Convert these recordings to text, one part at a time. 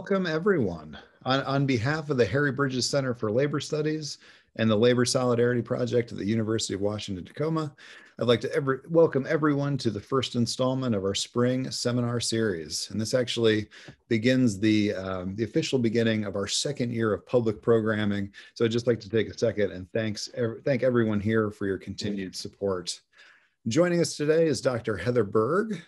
Welcome, everyone. On, on behalf of the Harry Bridges Center for Labor Studies and the Labor Solidarity Project at the University of Washington, Tacoma, I'd like to welcome everyone to the first installment of our spring seminar series. And this actually begins the, um, the official beginning of our second year of public programming. So I'd just like to take a second and thanks, thank everyone here for your continued support. Joining us today is Dr. Heather Berg,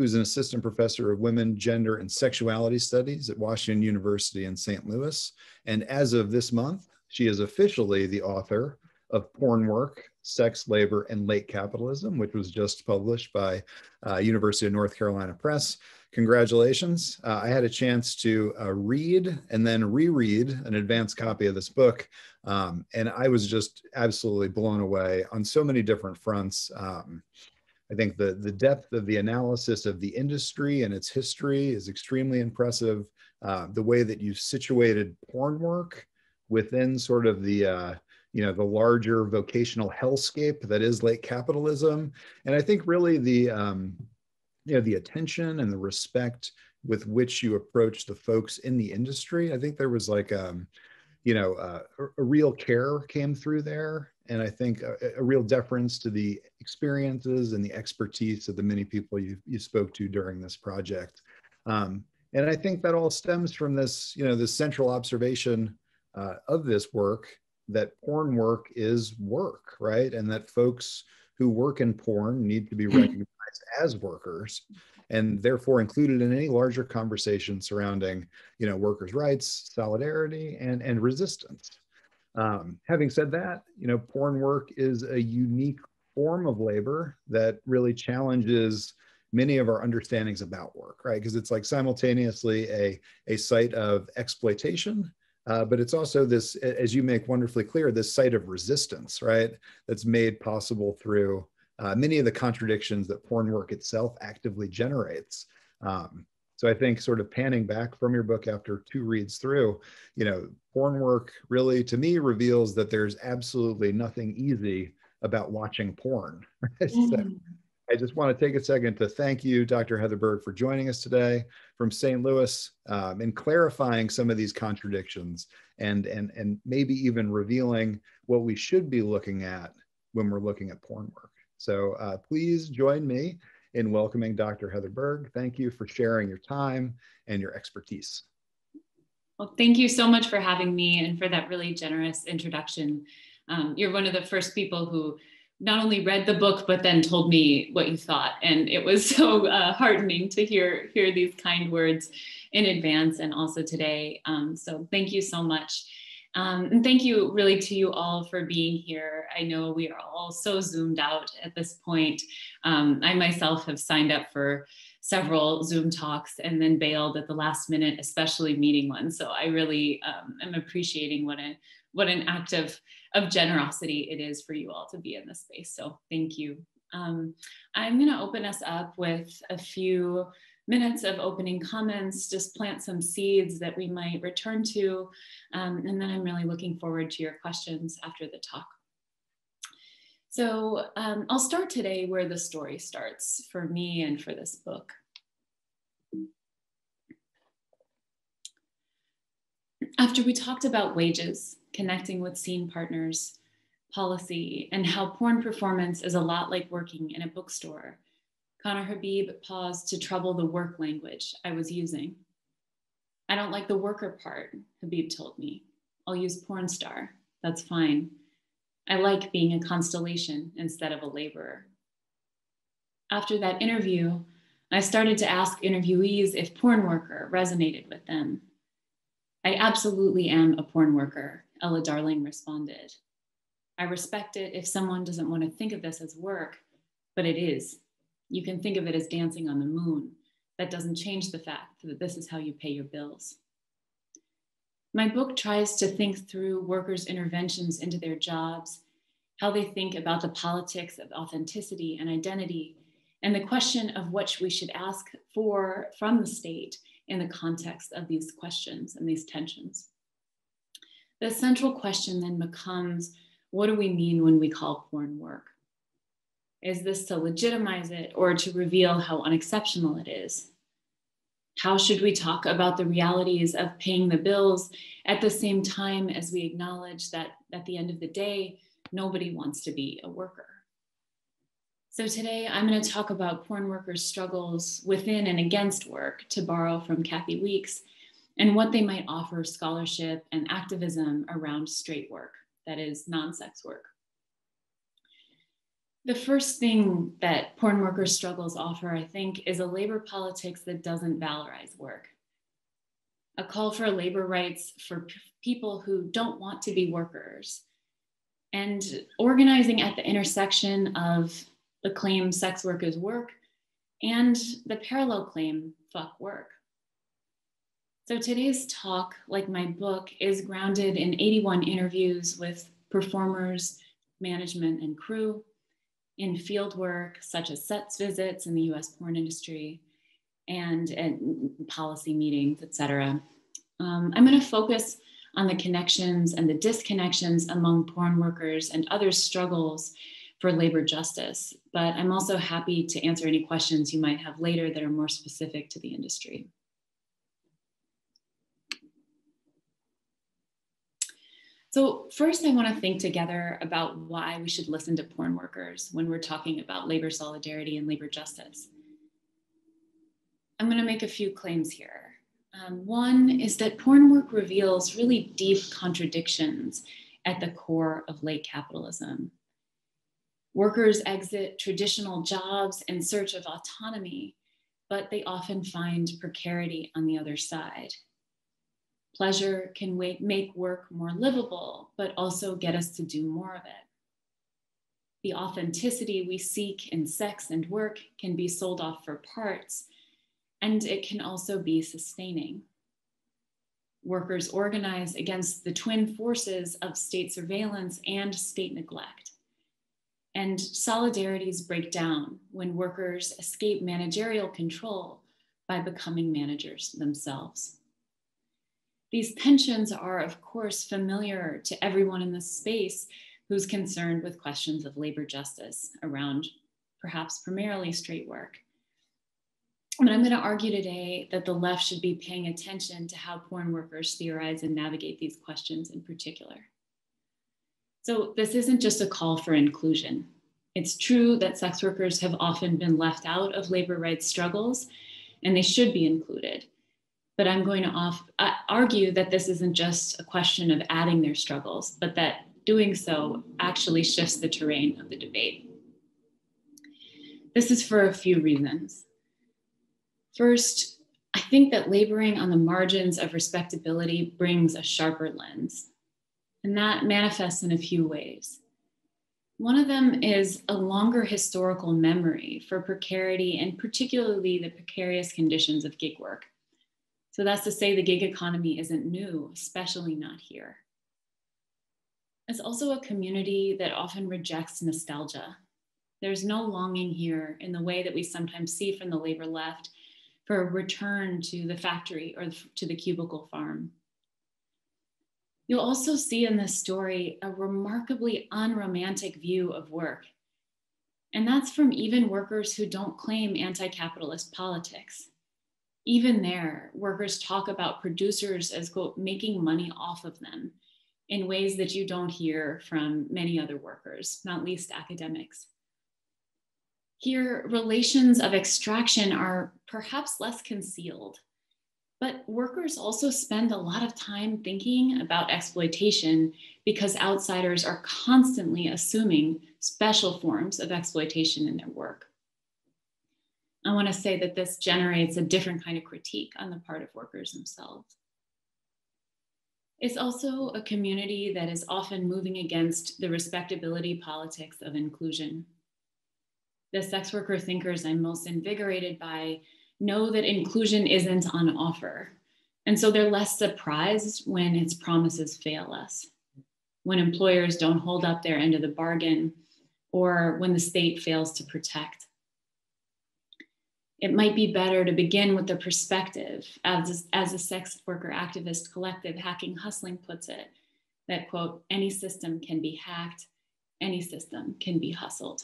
who's an assistant professor of women, gender, and sexuality studies at Washington University in St. Louis. And as of this month, she is officially the author of Porn Work, Sex, Labor, and Late Capitalism, which was just published by uh, University of North Carolina Press. Congratulations. Uh, I had a chance to uh, read and then reread an advanced copy of this book. Um, and I was just absolutely blown away on so many different fronts. Um, I think the, the depth of the analysis of the industry and its history is extremely impressive. Uh, the way that you've situated porn work within sort of the, uh, you know, the larger vocational hellscape that is late capitalism. And I think really the, um, you know, the attention and the respect with which you approach the folks in the industry. I think there was like, um, you know, uh, a, a real care came through there and I think a, a, real deference to the experiences and the expertise of the many people you, you spoke to during this project. Um, and I think that all stems from this, you know, this central observation uh, of this work that porn work is work, right? And that folks who work in porn need to be mm-hmm. recognized as workers and therefore included in any larger conversation surrounding, you know, workers' rights, solidarity, and, and resistance. Um, having said that, you know, porn work is a unique form of labor that really challenges many of our understandings about work, right? Because it's like simultaneously a, a site of exploitation, uh, but it's also this, as you make wonderfully clear, this site of resistance, right? That's made possible through uh, many of the contradictions that porn work itself actively generates. Um, so I think sort of panning back from your book after two reads through, you know, porn work really to me reveals that there's absolutely nothing easy about watching porn. so I just want to take a second to thank you, Dr. Heather Berg, for joining us today from St. Louis um, and clarifying some of these contradictions and, and, and maybe even revealing what we should be looking at when we're looking at porn work. So uh, please join me in welcoming Dr. Heather Berg. Thank you for sharing your time and your expertise. Well, thank you so much for having me and for that really generous introduction. Um, you're one of the first people who not only read the book but then told me what you thought, and it was so uh, heartening to hear hear these kind words in advance and also today. Um, so thank you so much. Um, and thank you really to you all for being here. I know we are all so zoomed out at this point. Um, I myself have signed up for several Zoom talks and then bailed at the last minute, especially meeting one. So I really um, am appreciating what a what an act of, of generosity it is for you all to be in this space. So thank you. Um, I'm going to open us up with a few minutes of opening comments, just plant some seeds that we might return to. Um, and then I'm really looking forward to your questions after the talk. So um, I'll start today where the story starts for me and for this book. After we talked about wages, connecting with scene partners, policy, and how porn performance is a lot like working in a bookstore, Conner Habib paused to trouble the work language I was using. I don't like the worker part, Habib told me. I'll use porn star. That's fine. I like being a constellation instead of a laborer. After that interview, I started to ask interviewees if porn worker resonated with them. I absolutely am a porn worker, Ella Darling responded. I respect it if someone doesn't want to think of this as work, but it is. You can think of it as dancing on the moon. That doesn't change the fact that this is how you pay your bills. My book tries to think through workers' interventions into their jobs, how they think about the politics of authenticity and identity, and the question of what we should ask for from the state in the context of these questions and these tensions. The central question then becomes what do we mean when we call porn work? Is this to legitimize it or to reveal how unexceptional it is? How should we talk about the realities of paying the bills at the same time as we acknowledge that at the end of the day, nobody wants to be a worker? So today I'm going to talk about porn workers' struggles within and against work, to borrow from Kathi Weeks, and what they might offer scholarship and activism around straight work, that is, non sex work. The first thing that porn workers' struggles offer, I think, is a labor politics that doesn't valorize work. A call for labor rights for p- people who don't want to be workers, and organizing at the intersection of the claim sex work is work and the parallel claim fuck work. So today's talk, like my book, is grounded in 81 interviews with performers, management, and crew in field work such as sets visits in the US porn industry and, and policy meetings, et cetera. Um, I'm going to focus on the connections and the disconnections among porn workers and other struggles for labor justice, but I'm also happy to answer any questions you might have later that are more specific to the industry. So first, I want to think together about why we should listen to porn workers when we're talking about labor solidarity and labor justice. I'm going to make a few claims here. Um, one is that porn work reveals really deep contradictions at the core of late capitalism. Workers exit traditional jobs in search of autonomy, but they often find precarity on the other side. Pleasure can make work more livable, but also get us to do more of it. The authenticity we seek in sex and work can be sold off for parts, and it can also be sustaining. Workers organize against the twin forces of state surveillance and state neglect. And solidarities break down when workers escape managerial control by becoming managers themselves. These tensions are, of course, familiar to everyone in this space who's concerned with questions of labor justice around perhaps primarily straight work. But I'm going to argue today that the left should be paying attention to how porn workers theorize and navigate these questions in particular. So, this isn't just a call for inclusion. It's true that sex workers have often been left out of labor rights struggles, and they should be included but I'm going to off, uh, argue that this isn't just a question of adding their struggles, but that doing so actually shifts the terrain of the debate. This is for a few reasons. First, I think that laboring on the margins of respectability brings a sharper lens, and that manifests in a few ways. One of them is a longer historical memory for precarity and particularly the precarious conditions of gig work. So that's to say the gig economy isn't new, especially not here. It's also a community that often rejects nostalgia. There's no longing here in the way that we sometimes see from the labor left for a return to the factory or to the cubicle farm. You'll also see in this story a remarkably unromantic view of work. And that's from even workers who don't claim anti capitalist politics even there, workers talk about producers as, quote, making money off of them in ways that you don't hear from many other workers, not least academics. Here, relations of extraction are perhaps less concealed, but workers also spend a lot of time thinking about exploitation because outsiders are constantly assuming special forms of exploitation in their work. I want to say that this generates a different kind of critique on the part of workers themselves. It's also a community that is often moving against the respectability politics of inclusion. The sex worker thinkers I'm most invigorated by know that inclusion isn't on offer. And so they're less surprised when its promises fail us, when employers don't hold up their end of the bargain, or when the state fails to protect it might be better to begin with the perspective, as, as a sex worker activist collective, Hacking Hustling puts it, that quote, any system can be hacked, any system can be hustled.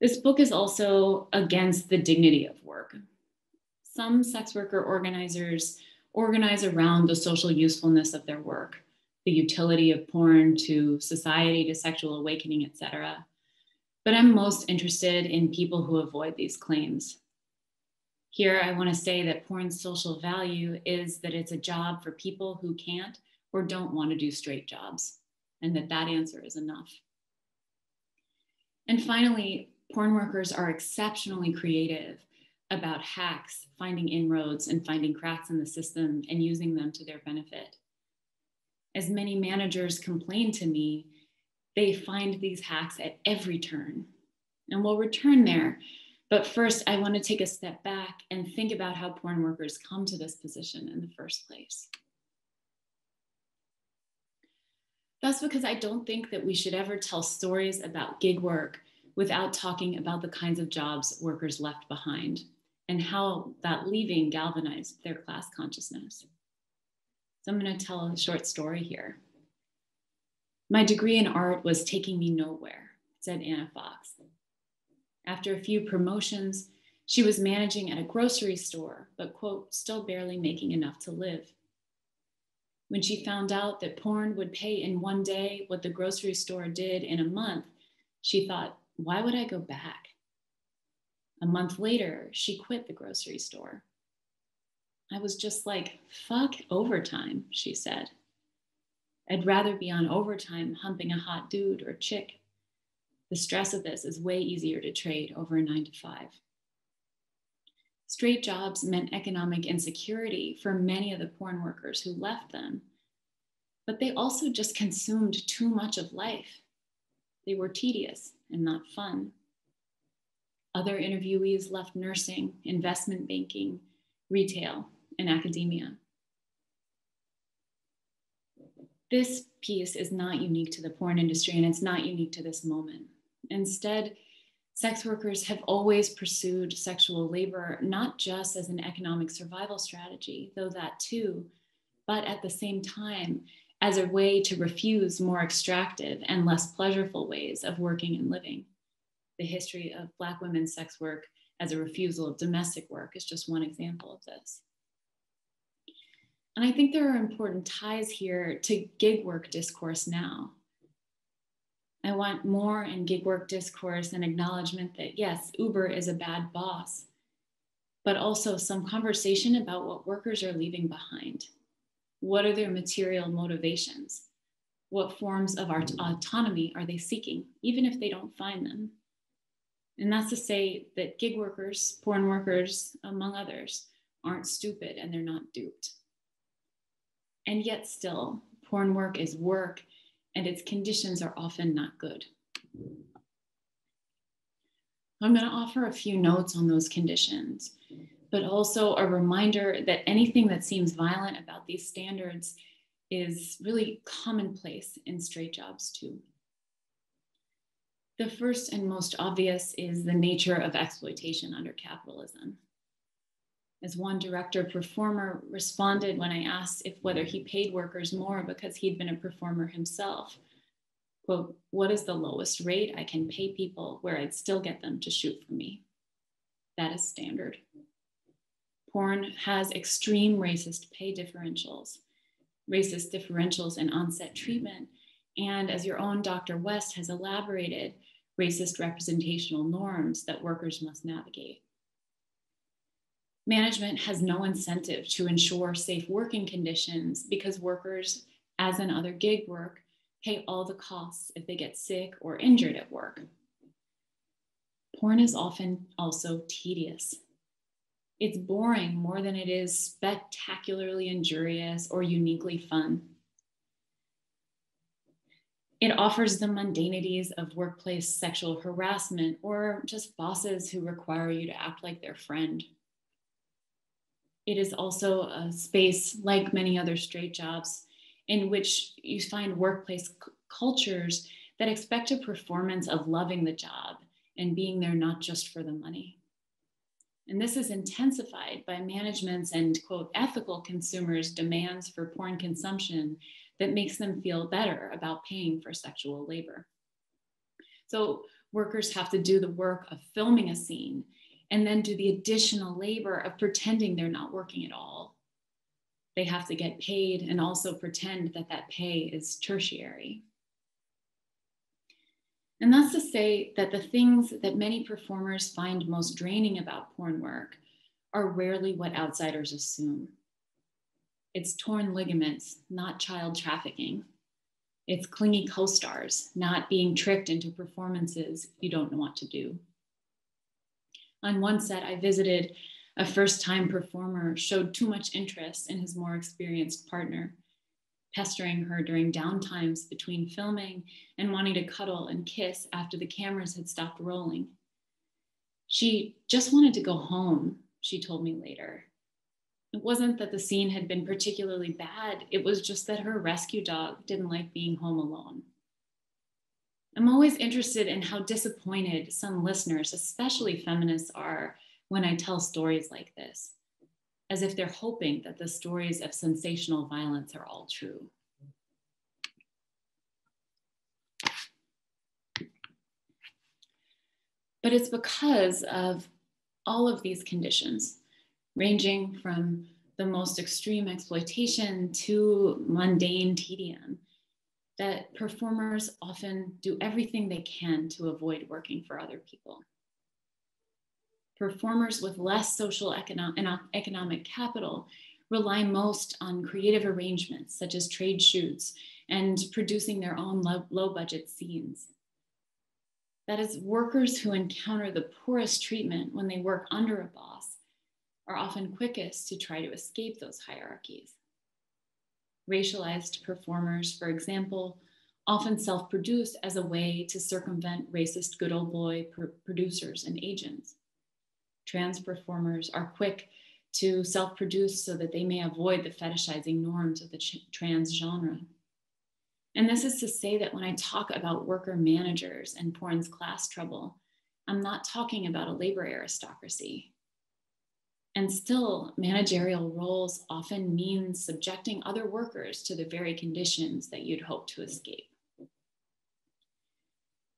This book is also against the dignity of work. some sex worker organizers organize around the social usefulness of their work, the utility of porn to society, to sexual awakening, etc. But I'm most interested in people who avoid these claims. Here, I want to say that porn's social value is that it's a job for people who can't or don't want to do straight jobs, and that that answer is enough. And finally, porn workers are exceptionally creative about hacks, finding inroads and finding cracks in the system and using them to their benefit. As many managers complain to me, they find these hacks at every turn. And we'll return there. But first, I want to take a step back and think about how porn workers come to this position in the first place. That's because I don't think that we should ever tell stories about gig work without talking about the kinds of jobs workers left behind and how that leaving galvanized their class consciousness. So I'm going to tell a short story here. My degree in art was taking me nowhere, said Anna Fox. After a few promotions, she was managing at a grocery store, but, quote, still barely making enough to live. When she found out that porn would pay in one day what the grocery store did in a month, she thought, why would I go back? A month later, she quit the grocery store. I was just like, fuck overtime, she said. I'd rather be on overtime humping a hot dude or chick. The stress of this is way easier to trade over a nine to five. Straight jobs meant economic insecurity for many of the porn workers who left them, but they also just consumed too much of life. They were tedious and not fun. Other interviewees left nursing, investment banking, retail, and academia. This piece is not unique to the porn industry and it's not unique to this moment. Instead, sex workers have always pursued sexual labor not just as an economic survival strategy, though that too, but at the same time as a way to refuse more extractive and less pleasurable ways of working and living the history of Black women's sex work as a refusal of domestic work is just one example of this. And I think there are important ties here to gig work discourse now. I want more in gig work discourse and acknowledgement that yes, Uber is a bad boss, but also some conversation about what workers are leaving behind. What are their material motivations? What forms of autonomy are they seeking, even if they don't find them? And that's to say that gig workers, porn workers, among others, aren't stupid and they're not duped. And yet, still, porn work is work and its conditions are often not good. I'm going to offer a few notes on those conditions, but also a reminder that anything that seems violent about these standards is really commonplace in straight jobs too. The first and most obvious is the nature of exploitation under capitalism. As one director performer responded when I asked if whether he paid workers more because he'd been a performer himself, quote, what is the lowest rate I can pay people where I'd still get them to shoot for me? That is standard. Porn has extreme racist pay differentials, racist differentials in onset treatment, and as your own Dr. West has elaborated, racist representational norms that workers must navigate. Management has no incentive to ensure safe working conditions because workers, as in other gig work, pay all the costs if they get sick or injured at work. Porn is often also tedious. It's boring more than it is spectacularly injurious or uniquely fun. It offers the mundanities of workplace sexual harassment or just bosses who require you to act like their friend. It is also a space, like many other straight jobs, in which you find workplace c- cultures that expect a performance of loving the job and being there not just for the money. And this is intensified by management's and, quote, ethical consumers' demands for porn consumption that makes them feel better about paying for sexual labor. So workers have to do the work of filming a scene and then do the additional labor of pretending they're not working at all. They have to get paid and also pretend that that pay is tertiary. And that's to say that the things that many performers find most draining about porn work are rarely what outsiders assume. It's torn ligaments, not child trafficking. It's clingy co stars, not being tricked into performances you don't want to do. On one set, I visited a first time performer showed too much interest in his more experienced partner, pestering her during downtimes between filming and wanting to cuddle and kiss after the cameras had stopped rolling. She just wanted to go home, she told me later. It wasn't that the scene had been particularly bad, it was just that her rescue dog didn't like being home alone. I'm always interested in how disappointed some listeners, especially feminists, are when I tell stories like this, as if they're hoping that the stories of sensational violence are all true. But it's because of all of these conditions ranging from the most extreme exploitation to mundane tedium, that performers often do everything they can to avoid working for other people. Performers with less social economic, uh, economic capital rely most on creative arrangements such as trade shoots and producing their own low, low budget scenes. That is, workers who encounter the poorest treatment when they work under a boss are often quickest to try to escape those hierarchies. Racialized performers, for example, often self produce as a way to circumvent racist good old boy producers and agents. Trans performers are quick to self produce so that they may avoid the fetishizing norms of the trans genre. And this is to say that when I talk about worker managers and porn's class trouble, I'm not talking about a labor aristocracy. And still, managerial roles often mean subjecting other workers to the very conditions that you'd hope to escape.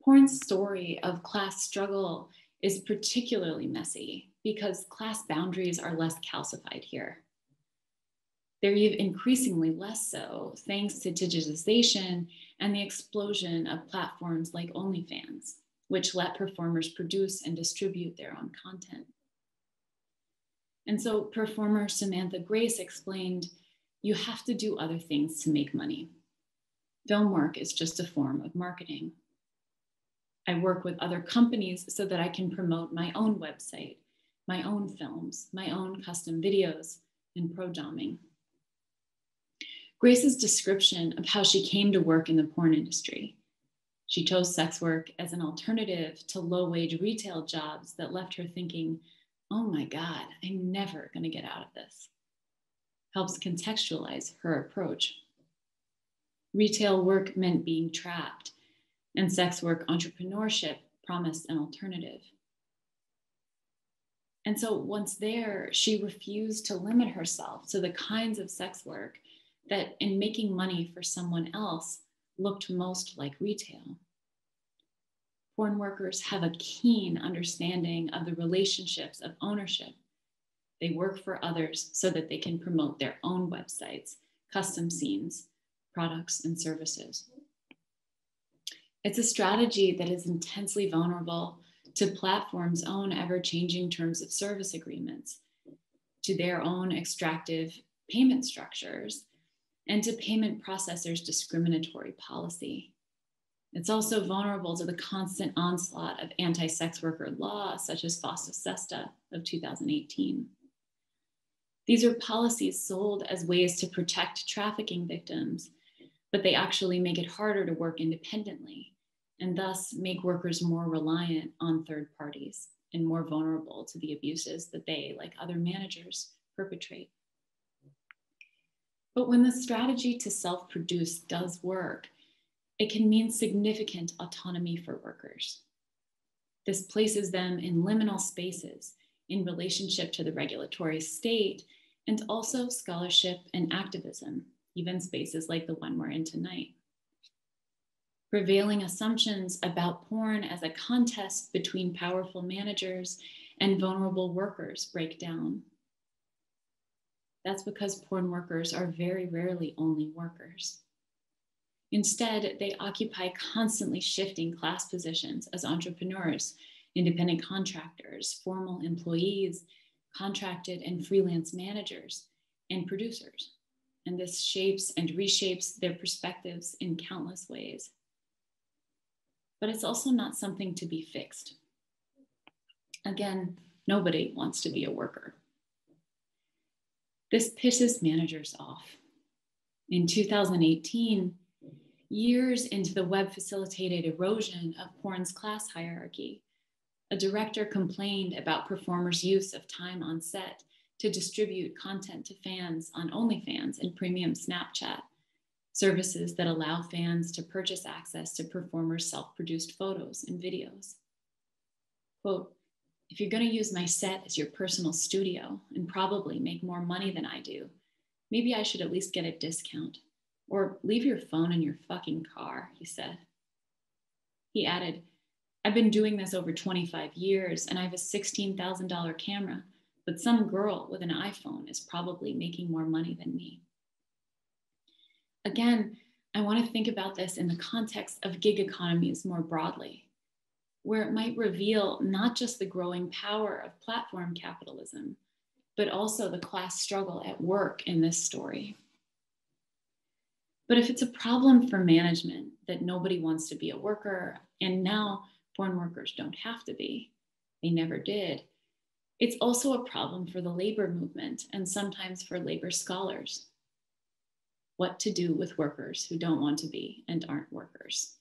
Porn's story of class struggle is particularly messy because class boundaries are less calcified here. They're increasingly less so thanks to digitization and the explosion of platforms like OnlyFans, which let performers produce and distribute their own content. And so performer Samantha Grace explained, you have to do other things to make money. Film work is just a form of marketing. I work with other companies so that I can promote my own website, my own films, my own custom videos, and pro doming. Grace's description of how she came to work in the porn industry. She chose sex work as an alternative to low wage retail jobs that left her thinking, oh my God, I'm never going to get out of this, helps contextualize her approach. Retail work meant being trapped, and sex work entrepreneurship promised an alternative. And so once there, she refused to limit herself to the kinds of sex work that, in making money for someone else, looked most like retail porn workers have a keen understanding of the relationships of ownership. They work for others so that they can promote their own websites, custom scenes, products, and services. It's a strategy that is intensely vulnerable to platforms' own ever changing terms of service agreements, to their own extractive payment structures, and to payment processors' discriminatory policy. It's also vulnerable to the constant onslaught of anti sex worker law, such as FOSTA SESTA of 2018. These are policies sold as ways to protect trafficking victims, but they actually make it harder to work independently and thus make workers more reliant on third parties and more vulnerable to the abuses that they, like other managers, perpetrate. But when the strategy to self produce does work, it can mean significant autonomy for workers. This places them in liminal spaces in relationship to the regulatory state and also scholarship and activism, even spaces like the one we're in tonight. prevailing assumptions about porn as a contest between powerful managers and vulnerable workers break down. That's because porn workers are very rarely only workers. Instead, they occupy constantly shifting class positions as entrepreneurs, independent contractors, formal employees, contracted and freelance managers, and producers. And this shapes and reshapes their perspectives in countless ways but it's also not something to be fixed. Again, nobody wants to be a worker. This pisses managers off. In 2018, years into the web facilitated erosion of porn's class hierarchy, a director complained about performers' use of time on set to distribute content to fans on OnlyFans and premium Snapchat services that allow fans to purchase access to performers' self produced photos and videos. Quote, if you're going to use my set as your personal studio and probably make more money than I do, maybe I should at least get a discount. Or leave your phone in your fucking car, he said. He added, I've been doing this over 25 years and I have a $16,000 camera, but some girl with an iPhone is probably making more money than me again, I want to think about this in the context of gig economies more broadly, where it might reveal not just the growing power of platform capitalism, but also the class struggle at work in this story. But if it's a problem for management that nobody wants to be a worker, and now porn workers don't have to be, they never did, it's also a problem for the labor movement and sometimes for labor scholars what to do with workers who don't want to be and aren't workers.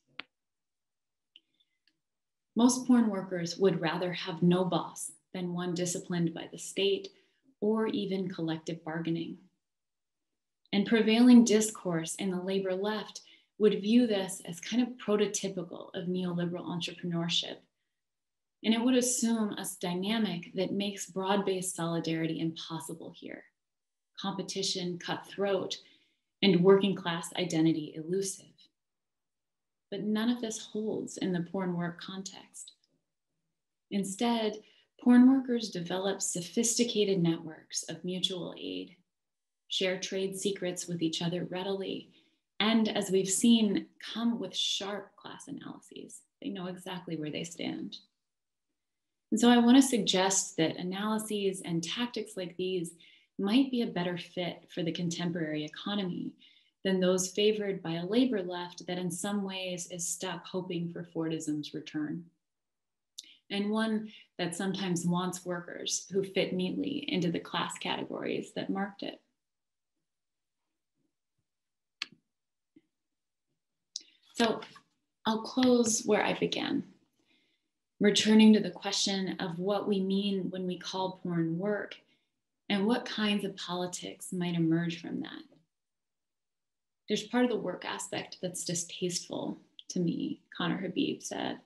Most porn workers would rather have no boss than one disciplined by the state or even collective bargaining. And prevailing discourse in the labor left would view this as kind of prototypical of neoliberal entrepreneurship. And it would assume a dynamic that makes broad based solidarity impossible here. Competition cutthroat and working class identity elusive. But none of this holds in the porn work context. Instead, porn workers develop sophisticated networks of mutual aid, share trade secrets with each other readily, and as we've seen, come with sharp class analyses. They know exactly where they stand. And so I want to suggest that analyses and tactics like these might be a better fit for the contemporary economy than those favored by a labor left that in some ways is stuck hoping for Fordism's return. And one that sometimes wants workers who fit neatly into the class categories that marked it. So I'll close where I began, returning to the question of what we mean when we call porn work and what kinds of politics might emerge from that. There's part of the work aspect that's distasteful to me, Conner Habib said.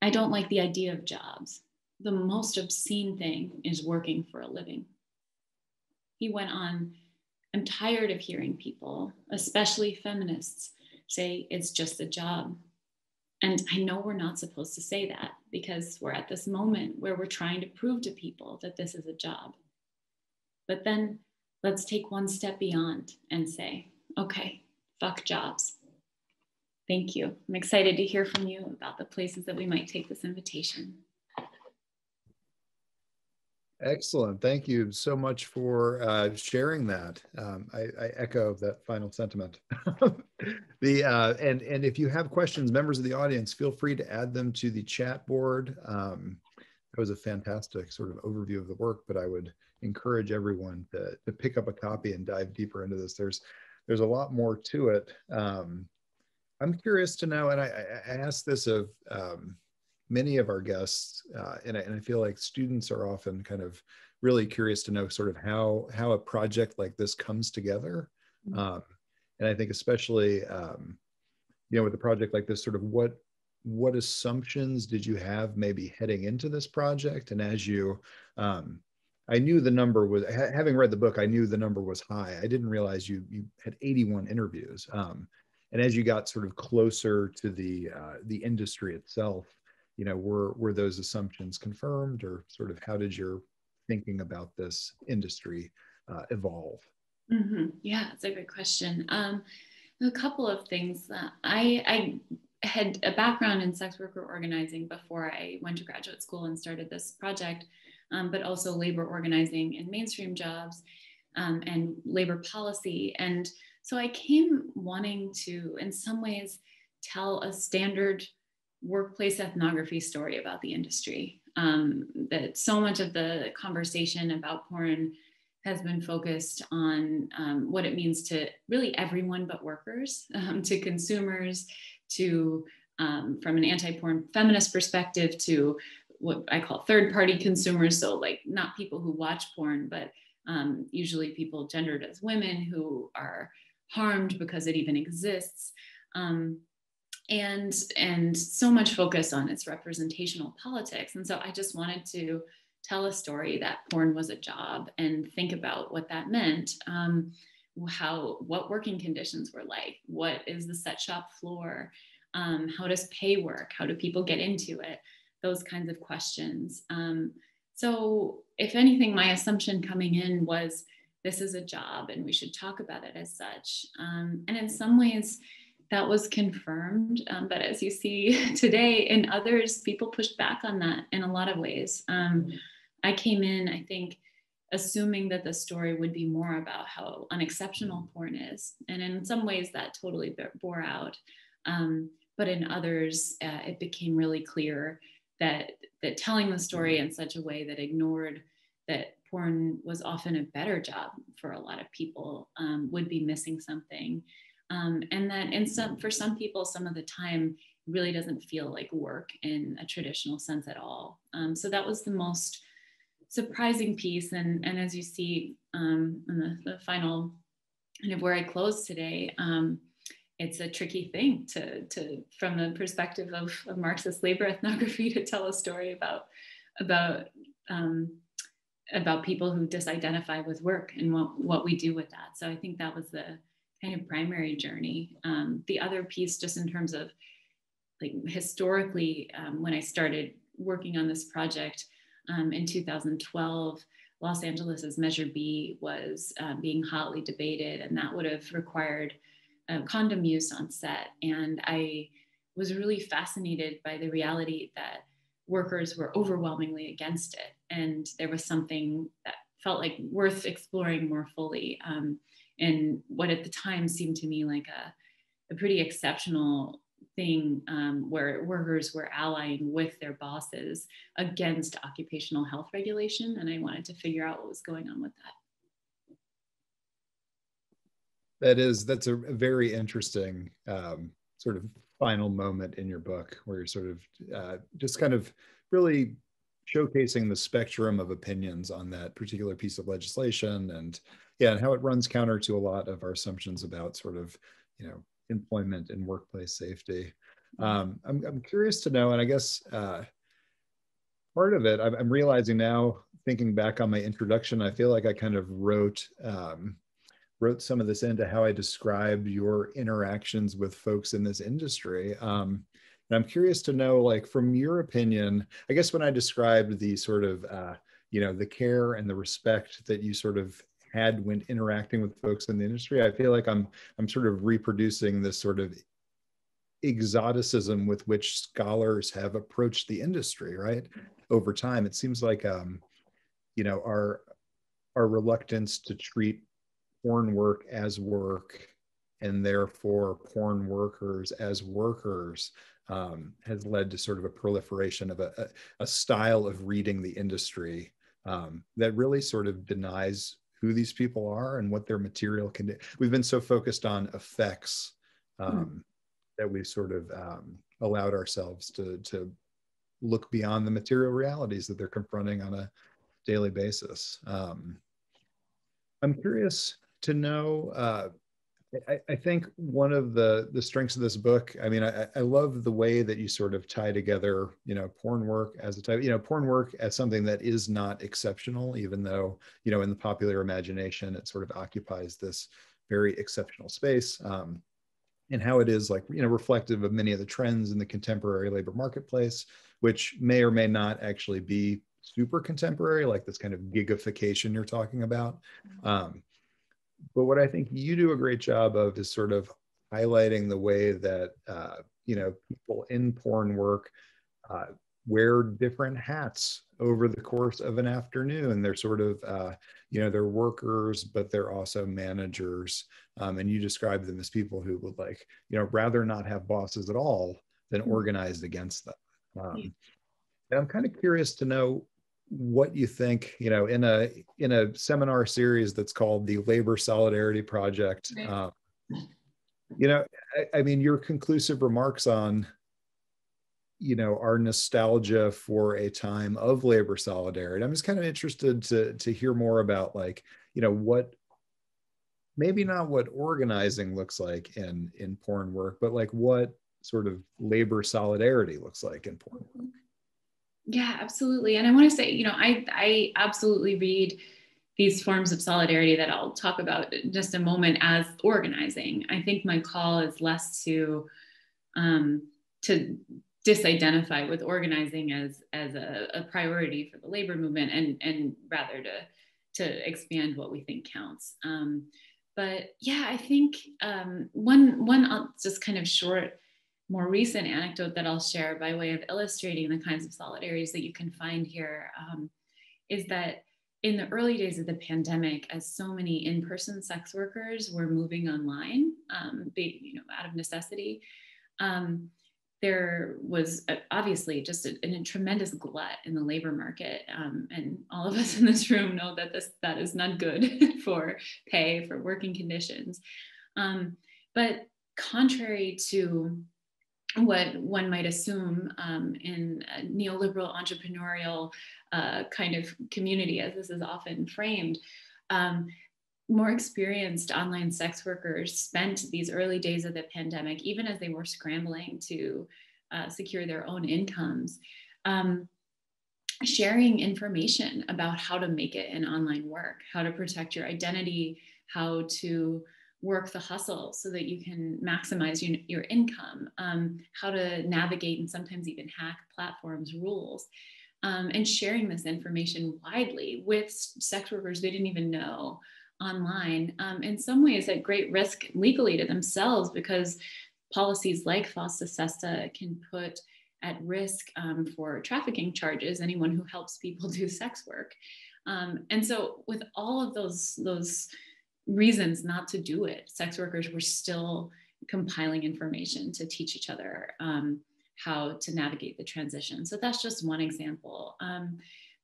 I don't like the idea of jobs. The most obscene thing is working for a living. He went on, I'm tired of hearing people, especially feminists, say it's just a job. And I know we're not supposed to say that because we're at this moment where we're trying to prove to people that this is a job. But then let's take one step beyond and say, okay, fuck jobs. Thank you. I'm excited to hear from you about the places that we might take this invitation. Excellent. Thank you so much for uh, sharing that. Um, I, I, echo that final sentiment. the uh, and and if you have questions, members of the audience, feel free to add them to the chat board. Um, that was a fantastic sort of overview of the work, but I would encourage everyone to, to pick up a copy and dive deeper into this. There's there's a lot more to it. Um, I'm curious to know, and I, I asked this of um, many of our guests, uh, and, I, and I feel like students are often kind of really curious to know sort of how how a project like this comes together. Mm-hmm. Um, and I think especially um, you know with a project like this, sort of what what assumptions did you have maybe heading into this project, and as you um, I knew the number was having read the book. I knew the number was high. I didn't realize you you had 81 interviews. Um, and as you got sort of closer to the uh, the industry itself, you know, were were those assumptions confirmed, or sort of how did your thinking about this industry uh, evolve? Mm-hmm. Yeah, it's a good question. Um, a couple of things. that I, I had a background in sex worker organizing before I went to graduate school and started this project, um, but also labor organizing in mainstream jobs um, and labor policy. And so I came wanting to, in some ways, tell a standard workplace ethnography story about the industry. Um, that so much of the conversation about porn has been focused on um, what it means to really everyone but workers, um, to consumers, to um, from an anti-porn feminist perspective, to what I call third-party consumers. So like not people who watch porn, but um, usually people gendered as women who are harmed because it even exists. Um, and and so much focus on its representational politics. And so i just wanted to tell a story that porn was a job and think about what that meant um, how what working conditions were like what is the set shop floor um, how does pay work how do people get into it those kinds of questions. Um, so if anything my assumption coming in was this is a job and we should talk about it as such. Um, and in some ways that was confirmed. Um, but as you see today in others, people pushed back on that in a lot of ways. Um, I came in, I think, assuming that the story would be more about how unexceptional porn is. And in some ways, that totally bore out. Um, but in others, uh, it became really clear that, that telling the story in such a way that ignored that porn was often a better job for a lot of people um, would be missing something um, and that in some for some people some of the time really doesn't feel like work in a traditional sense at all. Um, so that was the most surprising piece. And and as you see um, in the, the final kind of where i close today um, it's a tricky thing to, to from the perspective of, of marxist labor ethnography to tell a story about about um, about people who disidentify with work and what, what we do with that. So i think that was the kind of primary journey. Um, the other piece, just in terms of like historically, um, when I started working on this project um, in 2012, Los Angeles's Measure B was uh, being hotly debated, and that would have required uh, condom use on set. And I was really fascinated by the reality that workers were overwhelmingly against it, and there was something that felt like worth exploring more fully. Um, and what at the time seemed to me like a, a pretty exceptional thing um, where workers were allying with their bosses against occupational health regulation. And I wanted to figure out what was going on with that. That is, that's a very interesting um, sort of final moment in your book where you're sort of uh, just kind of really showcasing the spectrum of opinions on that particular piece of legislation and yeah and how it runs counter to a lot of our assumptions about sort of you know employment and workplace safety. Um, I'm, I'm curious to know and i guess uh, part of it I'm, I'm, realizing now thinking back on my introduction i feel like i kind of wrote um, wrote some of this into how i described your interactions with folks in this industry. Um, and I'm curious to know, like, from your opinion, I guess when I described the sort of, uh, you know, the care and the respect that you sort of had when interacting with folks in the industry, I feel like I'm I'm sort of reproducing this sort of exoticism with which scholars have approached the industry, right? Over time, it seems like, um, you know, our our reluctance to treat porn work as work and therefore porn workers as workers um, has led to sort of a proliferation of a, a, a style of reading the industry um, that really sort of denies who these people are and what their material can do. We've been so focused on effects um, mm. that we've sort of um, allowed ourselves to, to look beyond the material realities that they're confronting on a daily basis. Um, I'm curious to know uh, I, I, think one of the the strengths of this book, I mean, I, I love the way that you sort of tie together, you know, porn work as a type, you know, porn work as something that is not exceptional, even though, you know, in the popular imagination, it sort of occupies this very exceptional space. Um, and how it is like you know reflective of many of the trends in the contemporary labor marketplace which may or may not actually be super contemporary like this kind of gigification you're talking about mm-hmm. um, but what i think you do a great job of is sort of highlighting the way that uh, you know people in porn work uh, wear different hats over the course of an afternoon. They're sort of, uh, you know, they're workers, but they're also managers. Um, and you describe them as people who would like, you know, rather not have bosses at all than mm-hmm. organized against them. Um, and I'm kind of curious to know what you think, you know, in a in a seminar series that's called the Labor Solidarity Project. Uh, you know, I, I mean, your conclusive remarks on you know our nostalgia for a time of labor solidarity i'm just kind of interested to to hear more about like you know what maybe not what organizing looks like in in porn work but like what sort of labor solidarity looks like in porn work yeah absolutely. And i want to say you know i i absolutely read these forms of solidarity that i'll talk about in just a moment as organizing. I think my call is less to um to disidentify with organizing as as a, a, priority for the labor movement and and rather to to expand what we think counts. Um, but yeah i think um, one one just kind of short more recent anecdote that i'll share by way of illustrating the kinds of solidarities that you can find here um, is that in the early days of the pandemic as so many in-person sex workers were moving online um, you know out of necessity um, there was uh, obviously just a, a, tremendous glut in the labor market um, and all of us in this room know that this that is not good for pay for working conditions. Um, but contrary to what one might assume um, in a neoliberal entrepreneurial uh, kind of community as this is often framed um, more experienced online sex workers spent these early days of the pandemic, even as they were scrambling to uh, secure their own incomes, um, sharing information about how to make it in online work, how to protect your identity, how to work the hustle so that you can maximize your, your income, um, how to navigate and sometimes even hack platforms' rules. Um, and sharing this information widely with sex workers they didn't even know online, um, in some ways at great risk legally to themselves because policies like FOSTA SESTA can put at risk um, for trafficking charges anyone who helps people do sex work. Um, and so, with all of those those reasons not to do it, sex workers were still compiling information to teach each other um, how to navigate the transition. So that's just one example. Um,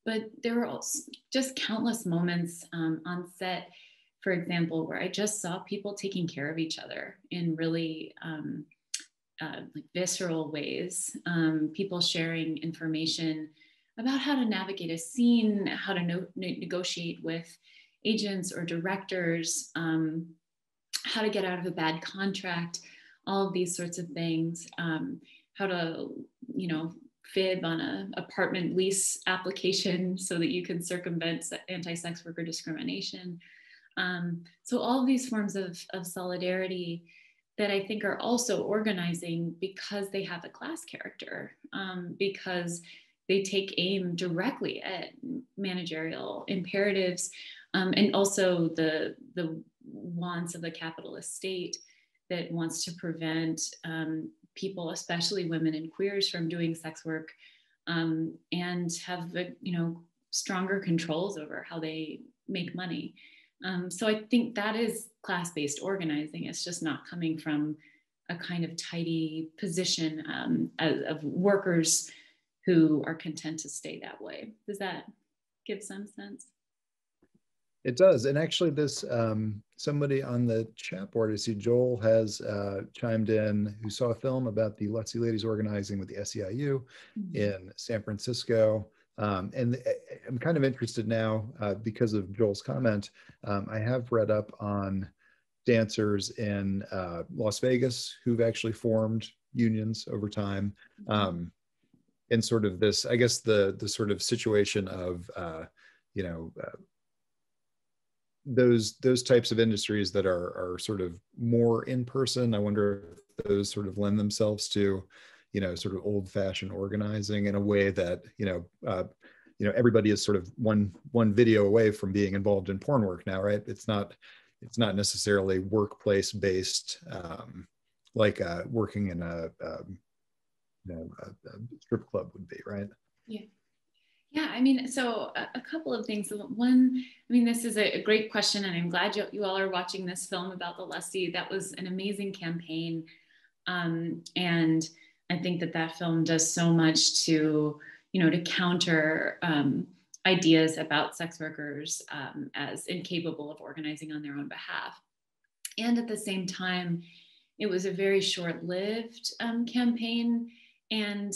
but there were also just countless moments um, on set, for example, where I just saw people taking care of each other in really um, uh, like visceral ways. Um, people sharing information about how to navigate a scene, how to no- negotiate with agents or directors, um, how to get out of a bad contract, all of these sorts of things. Um, how to, you know, fib on a apartment lease application so that you can circumvent anti-sex worker discrimination. Um, so all of these forms of, of solidarity that I think are also organizing because they have a class character, um, because they take aim directly at managerial imperatives um, and also the, the wants of the capitalist state that wants to prevent um, people, especially women and queers, from doing sex work um, and have you know stronger controls over how they make money. Um, so I think that is class-based organizing. It's just not coming from a kind of tidy position um, of workers who are content to stay that way. Does that give some sense? It does. And actually, this um, somebody on the chat board, I see Joel has uh, chimed in who saw a film about the Lusty ladies organizing with the SEIU mm-hmm. in San Francisco. Um, and uh, I'm kind of interested now uh, because of Joel's comment. Um, I have read up on dancers in uh, Las Vegas who've actually formed unions over time. Mm-hmm. Um, and sort of this, I guess the the sort of situation of uh, you know uh, those those types of industries that are are sort of more in person i wonder if those sort of lend themselves to you know sort of old fashioned organizing in a way that you know uh, you know everybody is sort of one one video away from being involved in porn work now right? It's not it's not necessarily workplace based um, like uh, working in a, um, you know, a, a strip club would be right? Yeah yeah, I mean, so a, a, couple of things. One, I mean, this is a, a great question, and I'm glad you, you, all are watching this film about the Lusty. That was an amazing campaign. Um, and I think that that film does so much to, you know, to counter um, ideas about sex workers um, as incapable of organizing on their own behalf. And at the same time, it was a very short lived um, campaign. And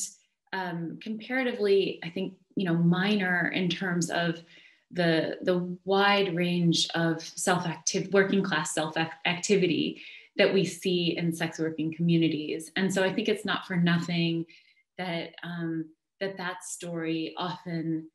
um, comparatively, I think you know minor in terms of the the wide range of self active working class self activity that we see in sex working communities. And so i think it's not for nothing that um, that that story often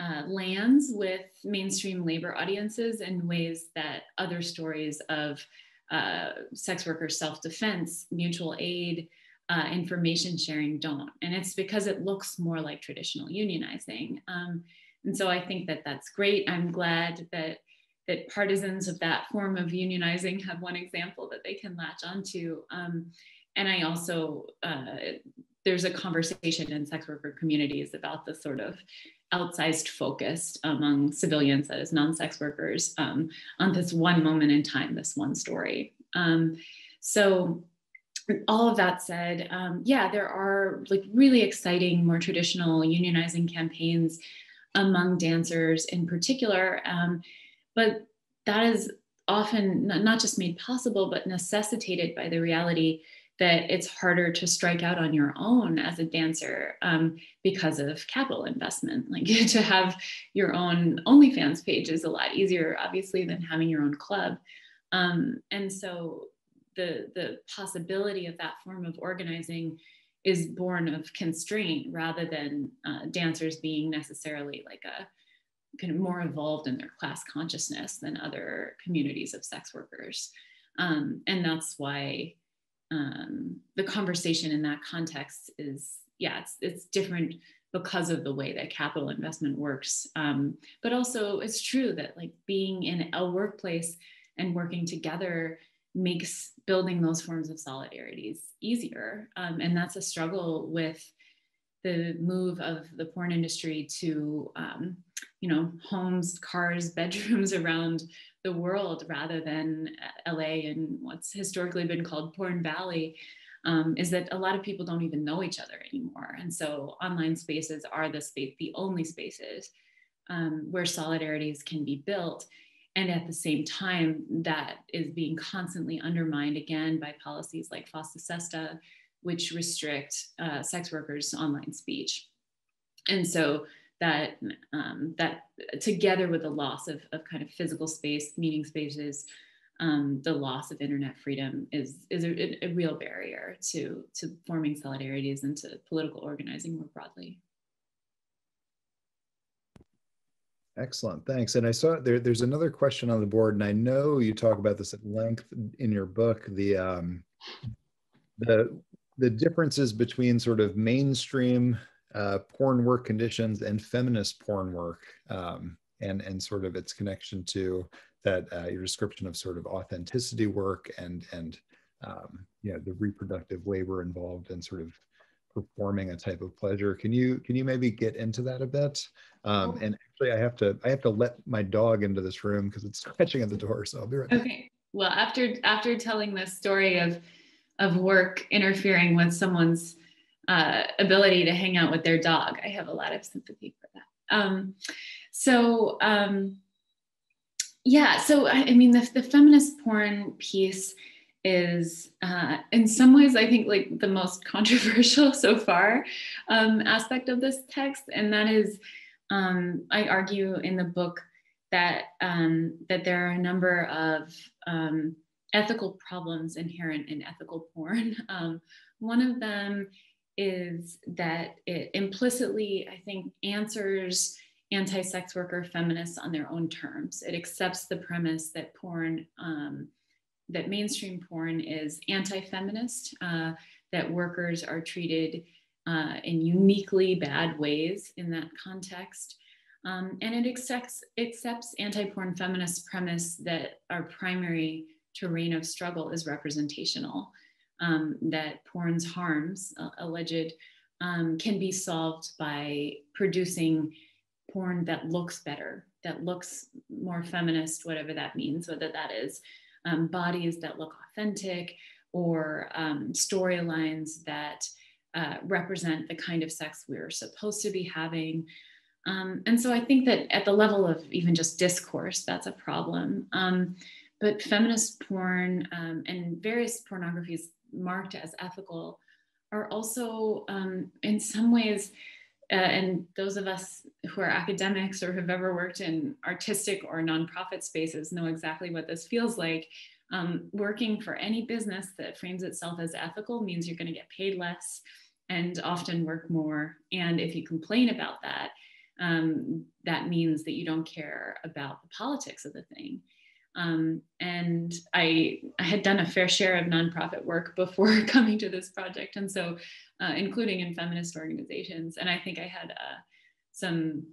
uh, lands with mainstream labor audiences in ways that other stories of uh, sex workers self-defense mutual aid uh, information sharing don't. And it's because it looks more like traditional unionizing. Um, and so I think that that's great. I'm glad that that partisans of that form of unionizing have one example that they can latch onto. Um, and I also, uh, there's a conversation in sex worker communities about the sort of outsized focus among civilians, that is non-sex workers, um, on this one moment in time, this one story. Um, so all of that said, um, yeah, there are like really exciting, more traditional unionizing campaigns among dancers in particular. Um, but that is often not just made possible, but necessitated by the reality that it's harder to strike out on your own as a dancer um, because of capital investment. Like to have your own OnlyFans page is a lot easier, obviously, than having your own club. Um, and so the the possibility of that form of organizing is born of constraint rather than uh, dancers being necessarily like a kind of more evolved in their class consciousness than other communities of sex workers. Um, and that's why um, the conversation in that context is yeah it's, it's different because of the way that capital investment works. Um, but also it's true that like being in a workplace and working together makes building those forms of solidarities easier. Um, and that's a struggle with the move of the porn industry to, um, you know, homes, cars, bedrooms around the world rather than LA and what's historically been called Porn Valley. Um, is that a lot of people don't even know each other anymore. And so online spaces are the space, the only spaces um, where solidarities can be built and at the same time that is being constantly undermined again by policies like FOSTA SESTA, which restrict uh, sex workers' online speech. And so that um, that together with the loss of, of kind of physical space, meeting spaces, um, the loss of internet freedom is is a, a, real barrier to to forming solidarities and to political organizing more broadly. Excellent, thanks. And I saw there, there's another question on the board, and I know you talk about this at length in your book. The um, the the differences between sort of mainstream uh, porn work conditions and feminist porn work, um, and and sort of its connection to that uh, your description of sort of authenticity work and and um, you know the reproductive labor involved in sort of performing a type of pleasure. Can you can you maybe get into that a bit? Um, oh. and actually, I have to I have to let my dog into this room because it's scratching at the door. So I'll be right. Okay. Back. Well, after after telling this story of of work interfering with someone's uh, ability to hang out with their dog, I have a lot of sympathy for that. Um, so um, yeah, so I, I mean the the feminist porn piece is uh, in some ways i think like the most controversial so far um, aspect of this text and that is um, i argue in the book that um, that there are a number of um, ethical problems inherent in ethical porn um, one of them is that it implicitly i think answers anti sex worker feminists on their own terms. It accepts the premise that porn, um, that mainstream porn is anti feminist, uh, that workers are treated uh, in uniquely bad ways in that context. Um, and it accepts, accepts anti-porn feminist premise that our primary terrain of struggle is representational, um, that porn's harms, uh, alleged, um, can be solved by producing porn that looks better, that looks more feminist, whatever that means, whether that is um, bodies that look authentic or um, storylines that uh, represent the kind of sex we're supposed to be having. Um, and so I think that at the level of even just discourse, that's a problem. Um, but feminist porn um, and various pornographies marked as ethical are also, um, in some ways, uh, and those of us who are academics or have ever worked in artistic or nonprofit spaces know exactly what this feels like. Um, working for any business that frames itself as ethical means you're going to get paid less and often work more. And if you complain about that, um, that means that you don't care about the politics of the thing. Um, and I, I, had done a fair share of nonprofit work before coming to this project, and so uh, including in feminist organizations. And I think I had uh, some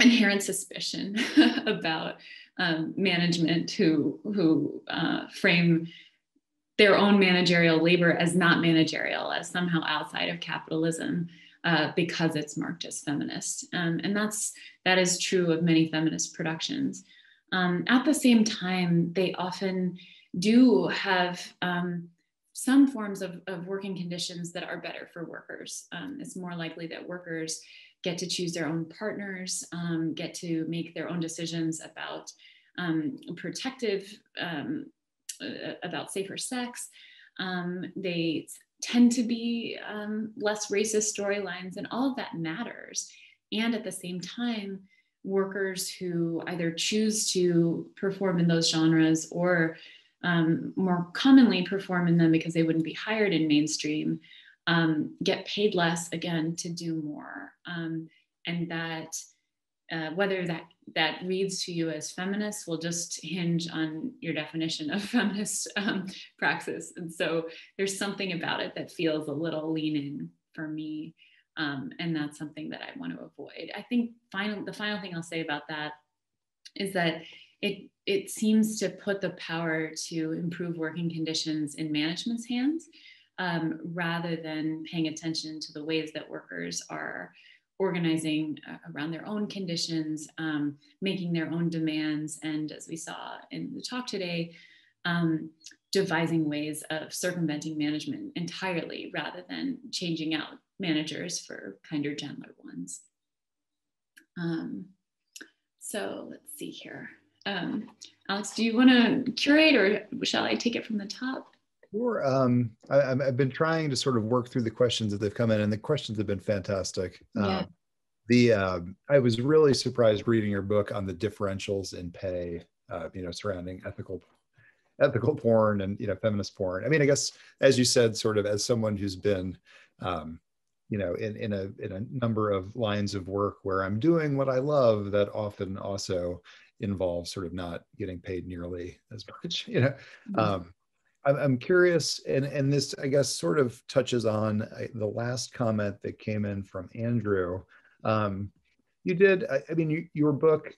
inherent suspicion about um, management who who uh, frame their own managerial labor as not managerial, as somehow outside of capitalism. Uh, because it's marked as feminist, um, and that's that is true of many feminist productions. Um, at the same time, they often do have um, some forms of, of, working conditions that are better for workers. Um, it's more likely that workers get to choose their own partners, um, get to make their own decisions about um, protective, um, uh, about safer sex. they tend to be less racist storylines, and all of that matters. And at the same time, workers who either choose to perform in those genres or um, more commonly perform in them because they wouldn't be hired in mainstream um, get paid less again to do more um, and that uh, whether that that reads to you as feminist will just hinge on your definition of feminist um, praxis and so there's something about it that feels a little lean in for me um, and that's something that I want to avoid. I think final, the final thing I'll say about that is that it, it seems to put the power to improve working conditions in management's hands um, rather than paying attention to the ways that workers are organizing uh, around their own conditions, um, making their own demands, and as we saw in the talk today, um, devising ways of circumventing management entirely rather than changing out managers for kinder, gentler ones. Um, so let's see here. Um, Alex, do you want to curate or shall I take it from the top? Sure. Um, I, have been trying to sort of work through the questions that they've come in, and the questions have been fantastic. Yeah. Um, the um, I was really surprised reading your book on the differentials in pay, uh, you know, surrounding ethical ethical porn and you know feminist porn. I mean, I guess as you said, sort of as someone who's been um, you know in, in a in a number of lines of work where i'm doing what i love that often also involves sort of not getting paid nearly as much you know? Mm-hmm. um, I'm, I'm curious and and this i guess sort of touches on uh, the last comment that came in from andrew. Um, you did i, I mean you, your book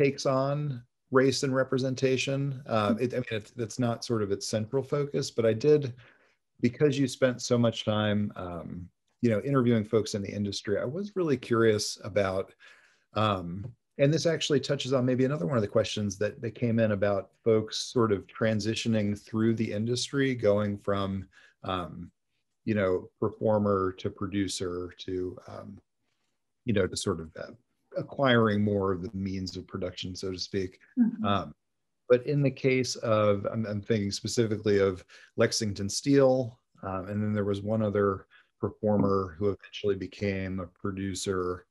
takes on race and representation. Uh, it, i mean it's, it's not sort of its central focus but i did because you spent so much time um, you know, interviewing folks in the industry, I was really curious about, um, and this actually touches on maybe another one of the questions that, that came in about folks sort of transitioning through the industry, going from, um, you know, performer to producer to, um, you know, to sort of uh, acquiring more of the means of production, so to speak. Mm-hmm. Um, but in the case of, I'm, I'm, thinking specifically of Lexington Steele, um, and then there was one other performer who eventually became a producer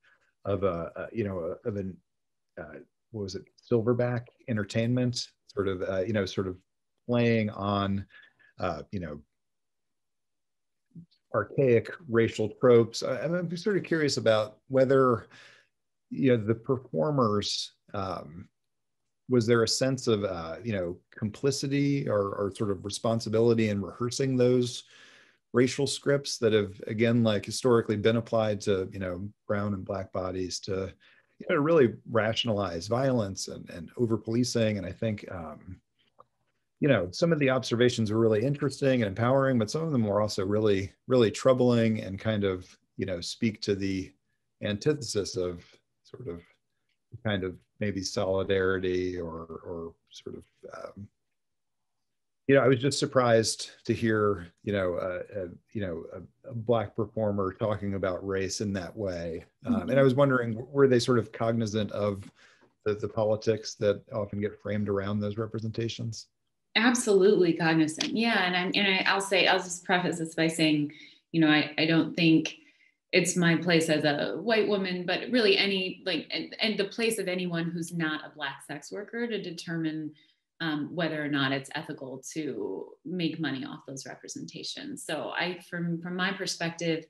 of a, a you know a, of an uh, what was it? Silverback entertainment sort of uh, you know sort of playing on uh, you know archaic racial tropes. I, i'm sort of curious about whether you know the performers um, was there a sense of uh, you know complicity or, or sort of responsibility in rehearsing those racial scripts that have again like historically been applied to you know brown and black bodies to you know really rationalize violence and, and over policing and i think um, you know some of the observations were really interesting and empowering but some of them were also really really troubling and kind of you know speak to the antithesis of sort of kind of maybe solidarity or or sort of um, you know i was just surprised to hear you know a, a you know a, a, black performer talking about race in that way. Um, mm-hmm. and i was wondering were they sort of cognizant of the, the politics that often get framed around those representations? Absolutely cognizant. Yeah and i'm and I, i'll say i'll just preface this by saying you know i, I don't think it's my place as a white woman, but really any like and, and the place of anyone who's not a black sex worker to determine um, whether or not it's ethical to make money off those representations. So I, from from my perspective,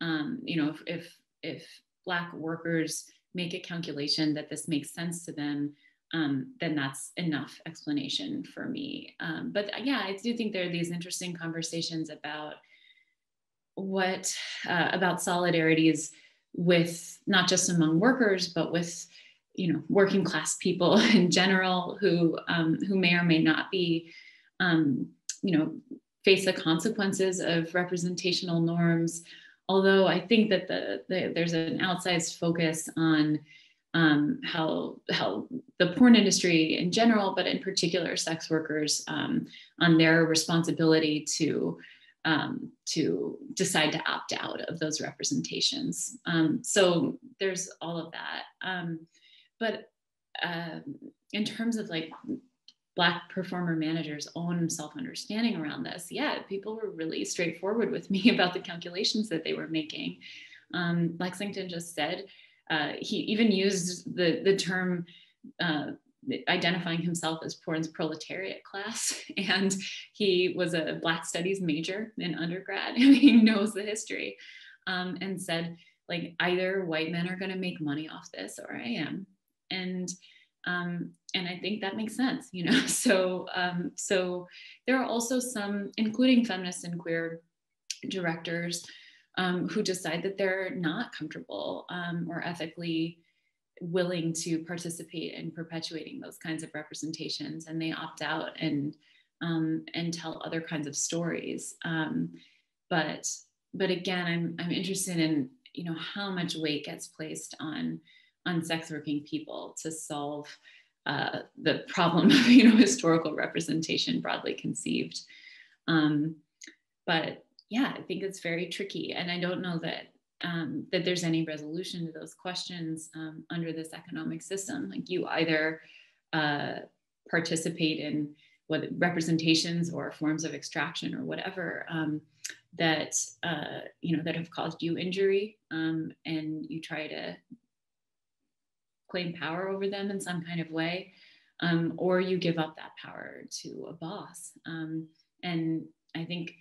um, you know, if, if if black workers make a calculation that this makes sense to them, um, then that's enough explanation for me. Um, but yeah, I do think there are these interesting conversations about what uh, about solidarities with not just among workers, but with you know working class people in general who um, who may or may not be um, you know face the consequences of representational norms. Although I think that the, the there's an outsized focus on um, how how the porn industry in general, but in particular sex workers, um, on their responsibility to um, to decide to opt out of those representations. Um, so there's all of that. Um, but uh, in terms of like Black performer managers' own self understanding around this, yeah, people were really straightforward with me about the calculations that they were making. Um, Lexington just said, uh, he even used the, the term uh, identifying himself as porn's proletariat class and he was a black studies major in undergrad and he knows the history um, and said like either white men are going to make money off this or i am and um, and i think that makes sense you know so um, so there are also some including feminist and queer directors um, who decide that they're not comfortable um, or ethically willing to participate in perpetuating those kinds of representations and they opt out and um, and tell other kinds of stories. Um, but but again i'm i'm interested in you know how much weight gets placed on on sex working people to solve uh, the problem of you know historical representation broadly conceived um, but yeah i think it's very tricky and i don't know that um, that there's any resolution to those questions um, under this economic system. Like you either uh, participate in what representations or forms of extraction or whatever um, that uh, you know that have caused you injury, um, and you try to claim power over them in some kind of way, um, or you give up that power to a boss. Um, and I think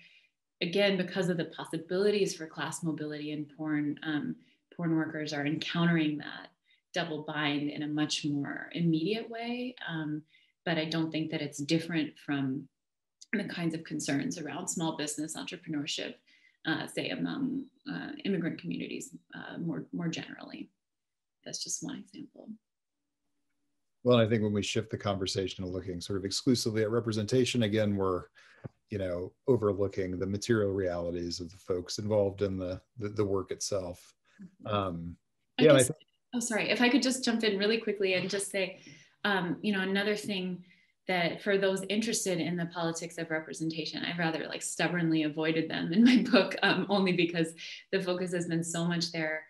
again, because of the possibilities for class mobility in porn, um, porn workers are encountering that double bind in a much more immediate way. Um, but I don't think that it's different from the kinds of concerns around small business entrepreneurship, uh, say among uh, immigrant communities uh, more, more generally. That's just one example. Well, I think when we shift the conversation to looking sort of exclusively at representation, again, we're you know overlooking the material realities of the folks involved in the the, the work itself mm-hmm. um I yeah guess, oh sorry if i could just jump in really quickly and just say um you know another thing that for those interested in the politics of representation i rather like stubbornly avoided them in my book um, only because the focus has been so much there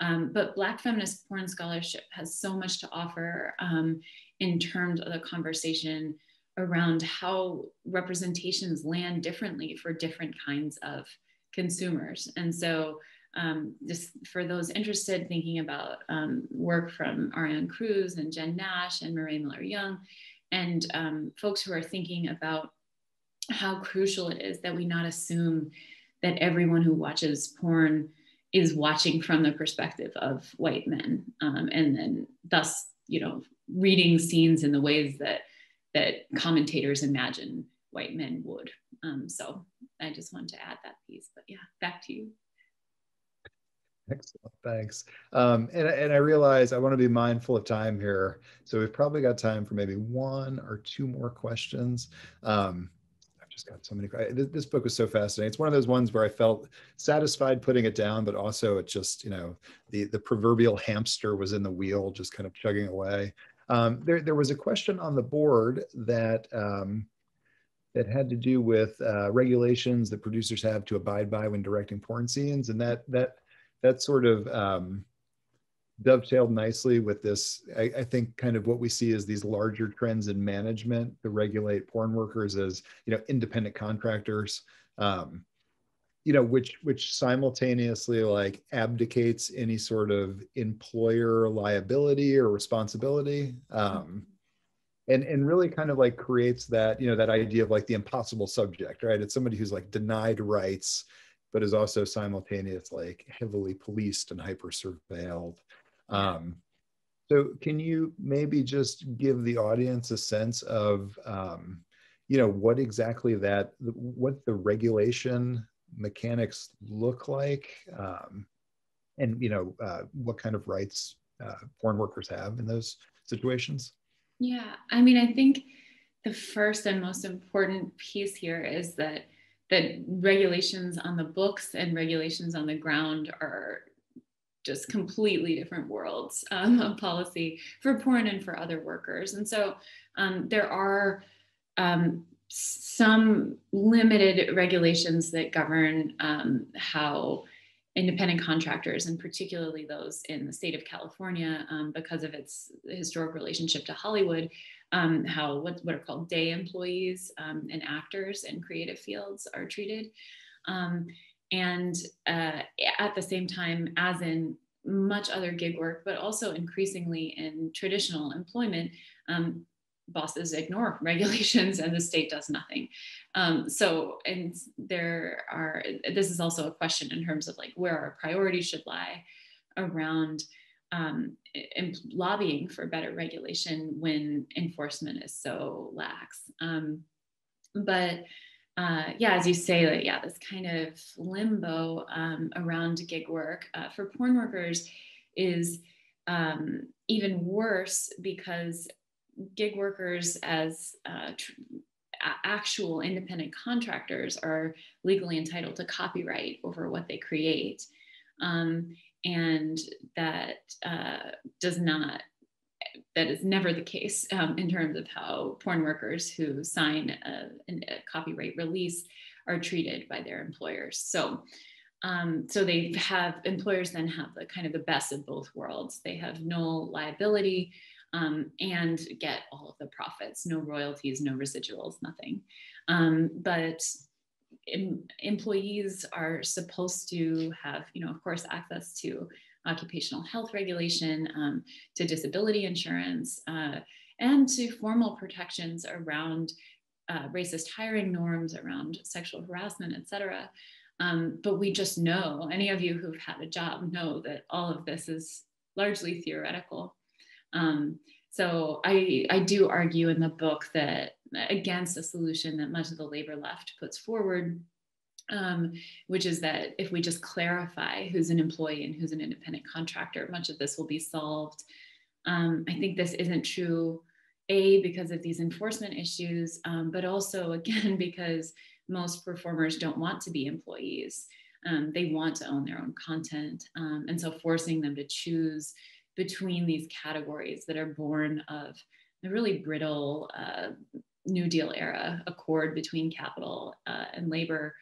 um, but Black feminist porn scholarship has so much to offer um, in terms of the conversation around how representations land differently for different kinds of consumers. And so, um, just for those interested, thinking about um, work from Ariane Cruz and Jen Nash and Mireille Miller Young, and um, folks who are thinking about how crucial it is that we not assume that everyone who watches porn is watching from the perspective of white men, um, and then thus, you know, reading scenes in the ways that that commentators imagine white men would. Um, so I just wanted to add that piece. But yeah, back to you. Excellent, thanks. Um, and, and I realize I want to be mindful of time here. So we've probably got time for maybe one or two more questions. Um, just got so many. This book was so fascinating. It's one of those ones where I felt satisfied putting it down, but also it just, you know, the, the proverbial hamster was in the wheel, just kind of chugging away. Um, there, there was a question on the board that um, that had to do with uh, regulations that producers have to abide by when directing porn scenes, and that that that sort of um, dovetailed nicely with this. I, I, think kind of what we see is these larger trends in management to regulate porn workers as you know independent contractors. Um, you know which which simultaneously like abdicates any sort of employer liability or responsibility um, and and really kind of like creates that you know that idea of like the impossible subject right it's somebody who's like denied rights but is also simultaneous like heavily policed and hyper surveilled um, so can you maybe just give the audience a sense of um, you know what exactly that what the regulation mechanics look like um, and you know uh, what kind of rights uh, porn workers have in those situations? Yeah i mean i think the first and most important piece here is that that regulations on the books and regulations on the ground are just completely different worlds um, of policy for porn and for other workers and so um, there are um, some limited regulations that govern um, how independent contractors, and particularly those in the state of California, um, because of its historic relationship to Hollywood, um, how what, what are called day employees and actors in creative fields are treated. Um, and uh, at the same time, as in much other gig work, but also increasingly in traditional employment, um, bosses ignore regulations and the state does nothing. Um, so, and there are, this is also a question in terms of like where our priorities should lie around um, lobbying for better regulation when enforcement is so lax. Um, but uh, yeah, as you say, like, yeah, this kind of limbo um, around gig work uh, for porn workers is um, even worse because gig workers as uh, tr- actual independent contractors are legally entitled to copyright over what they create. Um, and that uh, does not, that is never the case um, in terms of how porn workers who sign a, a, copyright release are treated by their employers. So, um, so they have employers then have the kind of the best of both worlds. They have no liability um, and get all of the profits, no royalties, no residuals, nothing. Um, but em- employees are supposed to have, you know, of course, access to occupational health regulation, um, to disability insurance, uh, and to formal protections around uh, racist hiring norms, around sexual harassment, et cetera. Um, but we just know, any of you who've had a job know that all of this is largely theoretical. Um, so I, I do argue in the book that against a solution that much of the labor left puts forward, um, which is that if we just clarify who's an employee and who's an independent contractor, much of this will be solved. Um, I think this isn't true, A, because of these enforcement issues, um, but also, again, because most performers don't want to be employees. Um, they want to own their own content. Um, and so forcing them to choose between these categories that are born of a really brittle uh, New Deal era accord between capital uh, and labor,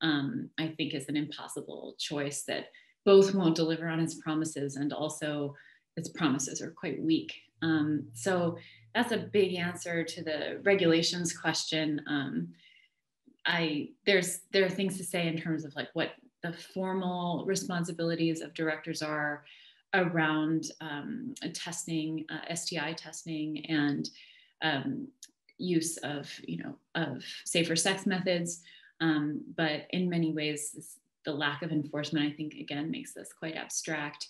um, I think is an impossible choice that both won't deliver on its promises and also its promises are quite weak. Um, so that's a big answer to the regulations question. Um, I there's there are things to say in terms of like what the formal responsibilities of directors are around um, testing, uh, STI testing, and um, use of you know of safer sex methods. Um, but in many ways, this, the lack of enforcement, I think, again, makes this quite abstract.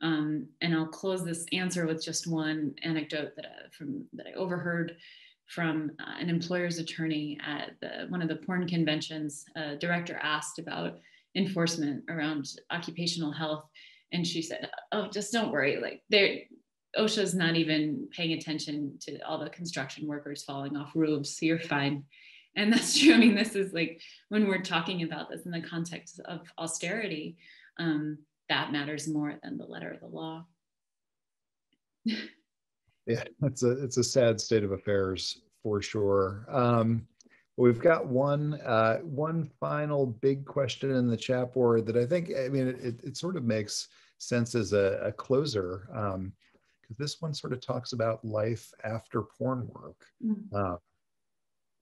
Um, and I'll close this answer with just one anecdote that, uh, from, that I overheard from uh, an employer's attorney at the, one of the porn conventions. A director asked about enforcement around occupational health. And she said, Oh, just don't worry. Like, there, OSHA's not even paying attention to all the construction workers falling off roofs. So you're fine. And that's true. I mean, this is like when we're talking about this in the context of austerity, um, that matters more than the letter of the law. yeah, it's a it's a sad state of affairs for sure. Um, we've got one uh, one final big question in the chat board that I think I mean it, it sort of makes sense as a, a closer because um, this one sort of talks about life after porn work. Mm-hmm. Uh,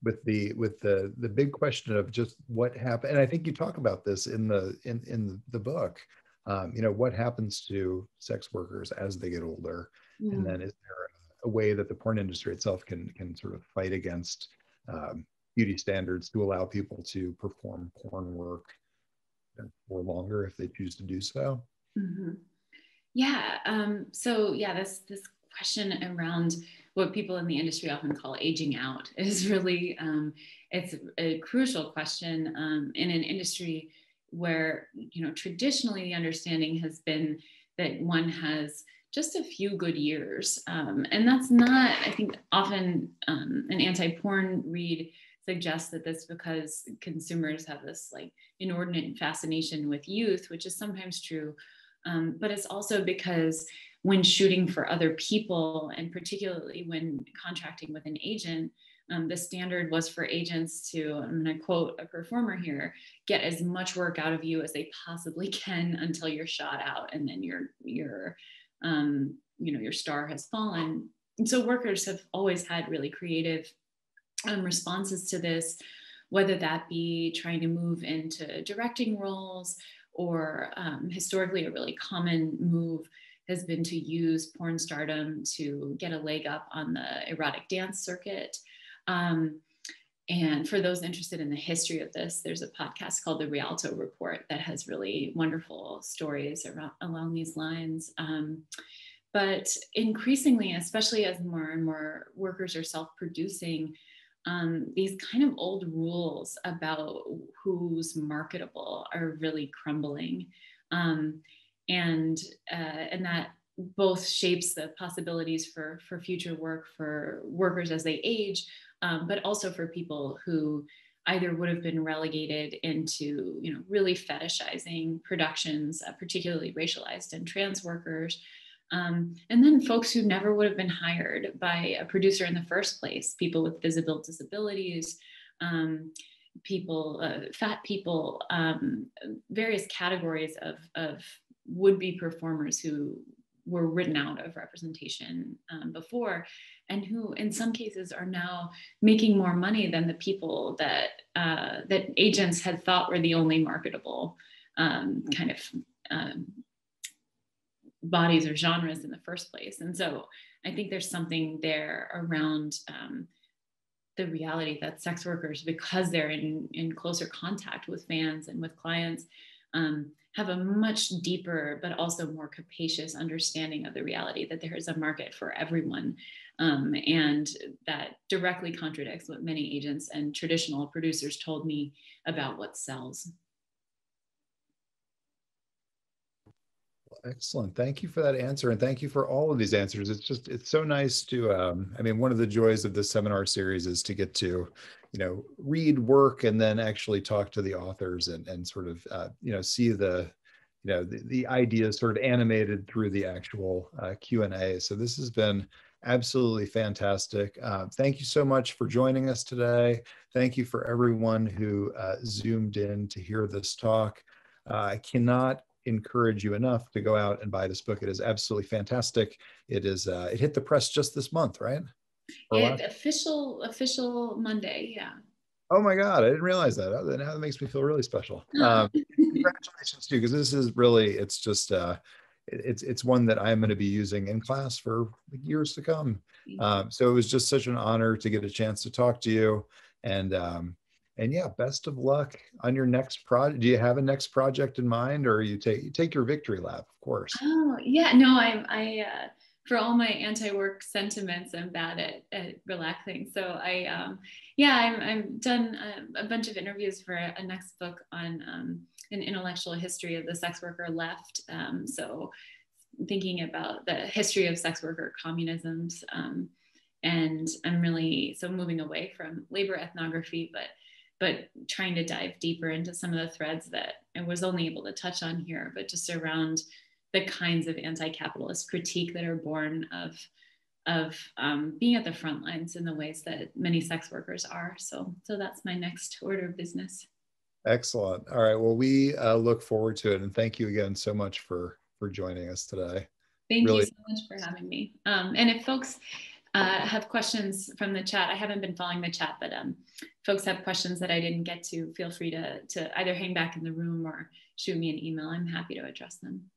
with the with the the big question of just what happened and i think you talk about this in the in in the book um, you know what happens to sex workers as they get older yeah. and then is there a, way that the porn industry itself can can sort of fight against um, beauty standards to allow people to perform porn work for longer if they choose to do so mm-hmm. yeah um, so yeah this this question around what people in the industry often call aging out is really um, it's a crucial question um, in an industry where you know traditionally the understanding has been that one has just a few good years um, and that's not i think often um, an anti-porn read suggests that this because consumers have this like inordinate fascination with youth which is sometimes true um, but it's also because when shooting for other people, and particularly when contracting with an agent, um, the standard was for agents to, I'm going to quote a performer here, get as much work out of you as they possibly can until you're shot out, and then your your um, you know your star has fallen. And so workers have always had really creative um, responses to this, whether that be trying to move into directing roles or um, historically a really common move has been to use porn stardom to get a leg up on the erotic dance circuit. Um, and for those interested in the history of this, there's a podcast called The Rialto Report that has really wonderful stories around, along these lines. Um, but increasingly, especially as more and more workers are self producing, um, these kind of old rules about who's marketable are really crumbling. Um, and uh, and that both shapes the possibilities for for future work for workers as they age, um, but also for people who either would have been relegated into you know really fetishizing productions, uh, particularly racialized and trans workers. Um, and then folks who never would have been hired by a producer in the first place, people with visible disabilities, um, people, uh, fat people, um, various categories of, of would be performers who were written out of representation um, before and who in some cases are now making more money than the people that uh, that agents had thought were the only marketable um, kind of um, bodies or genres in the first place. And so i think there's something there around um, the reality that sex workers because they're in in closer contact with fans and with clients um, have a much deeper but also more capacious understanding of the reality that there is a market for everyone um, and that directly contradicts what many agents and traditional producers told me about what sells. Excellent. Thank you for that answer and thank you for all of these answers. It's just it's so nice to um, i mean one of the joys of this seminar series is to get to you know read work and then actually talk to the authors and and sort of uh, you know see the you know the, the ideas sort of animated through the actual uh, q&a so this has been absolutely fantastic. Uh, thank you so much for joining us today. Thank you for everyone who uh, zoomed in to hear this talk. Uh, i cannot encourage you enough to go out and buy this book. It is absolutely fantastic. It is uh, it hit the press just this month right it, official official Monday, yeah. Oh my God, I didn't realize that. Now that makes me feel really special. Um, congratulations too, because this is really, it's just, uh, it's it's one that I'm going to be using in class for years to come. Um, so it was just such an honor to get a chance to talk to you, and um, and yeah, best of luck on your next project. Do you have a next project in mind, or you take you take your victory lap, of course? Oh yeah, no, I I uh, for all my anti-work sentiments, I'm bad at, at relaxing. So I um, yeah, I'm I've done a, a, bunch of interviews for a, a next book on um, an intellectual history of the sex worker left. Um, so thinking about the history of sex worker communisms. Um, and I'm really so moving away from labor ethnography, but but trying to dive deeper into some of the threads that I was only able to touch on here, but just around the kinds of anti-capitalist critique that are born of of um, being at the front lines in the ways that many sex workers are. So so that's my next order of business. Excellent. All right. Well, we uh, look forward to it, and thank you again so much for for joining us today. Thank really- you so much for having me. Um, and if folks uh, have questions from the chat. I haven't been following the chat, but um, folks have questions that I didn't get to, feel free to, to either hang back in the room or shoot me an email. I'm happy to address them.